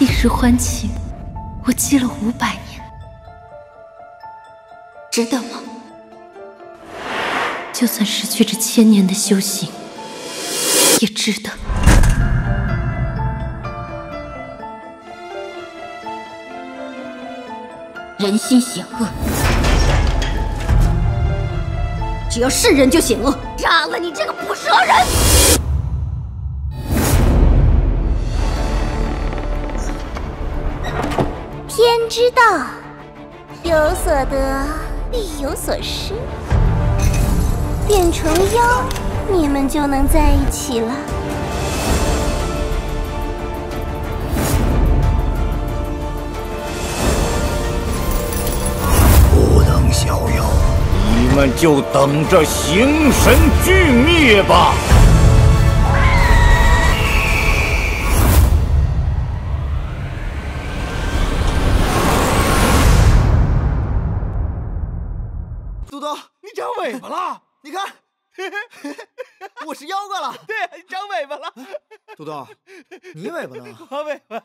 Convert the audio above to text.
一时欢情，我积了五百年，值得吗？就算失去这千年的修行，也值得。人心险恶，只要是人就险恶，杀了你这个不蛇人！天之道，有所得必有所失。变成妖，你们就能在一起了。不能逍遥，你们就等着形神俱灭吧！长尾巴了！你看，我是妖怪了。对，你长尾巴了。豆豆，你尾巴呢？我尾巴？